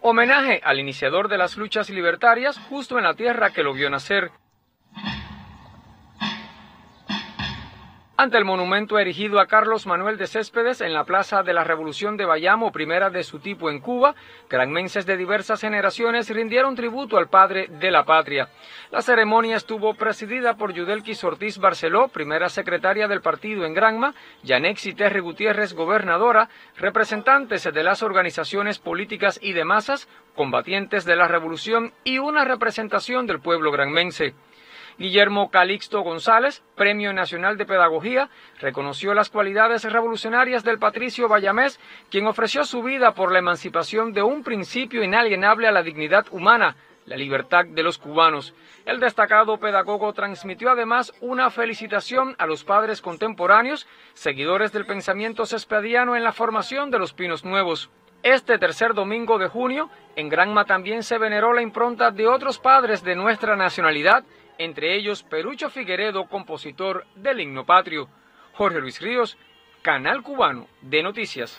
Homenaje al iniciador de las luchas libertarias justo en la tierra que lo vio nacer. Ante el monumento erigido a Carlos Manuel de Céspedes en la Plaza de la Revolución de Bayamo, primera de su tipo en Cuba, granmenses de diversas generaciones rindieron tributo al padre de la patria. La ceremonia estuvo presidida por Yudelquis Ortiz Barceló, primera secretaria del partido en Granma, Yanexi Terry Gutiérrez, gobernadora, representantes de las organizaciones políticas y de masas, combatientes de la revolución y una representación del pueblo granmense. Guillermo Calixto González, Premio Nacional de Pedagogía, reconoció las cualidades revolucionarias del patricio Bayamés, quien ofreció su vida por la emancipación de un principio inalienable a la dignidad humana, la libertad de los cubanos. El destacado pedagogo transmitió además una felicitación a los padres contemporáneos, seguidores del pensamiento cespediano en la formación de los pinos nuevos. Este tercer domingo de junio, en Granma también se veneró la impronta de otros padres de nuestra nacionalidad, entre ellos Perucho Figueredo, compositor del himno patrio. Jorge Luis Ríos, Canal Cubano de Noticias.